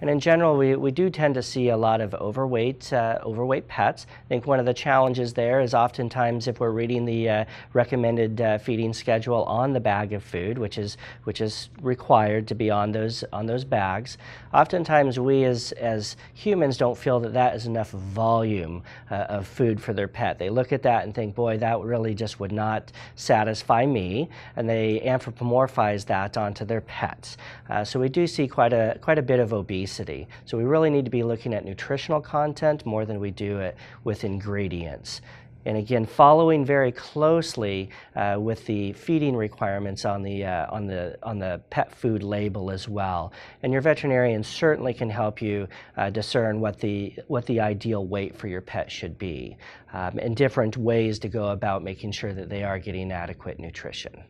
And in general, we, we do tend to see a lot of overweight, uh, overweight pets. I think one of the challenges there is oftentimes if we're reading the uh, recommended uh, feeding schedule on the bag of food, which is, which is required to be on those, on those bags, oftentimes we as, as humans don't feel that that is enough volume uh, of food for their pet. They look at that and think, boy, that really just would not satisfy me, and they anthropomorphize that onto their pets. Uh, so we do see quite a, quite a bit of obesity. So we really need to be looking at nutritional content more than we do it with ingredients. And again, following very closely uh, with the feeding requirements on the, uh, on, the, on the pet food label as well. And your veterinarian certainly can help you uh, discern what the, what the ideal weight for your pet should be um, and different ways to go about making sure that they are getting adequate nutrition.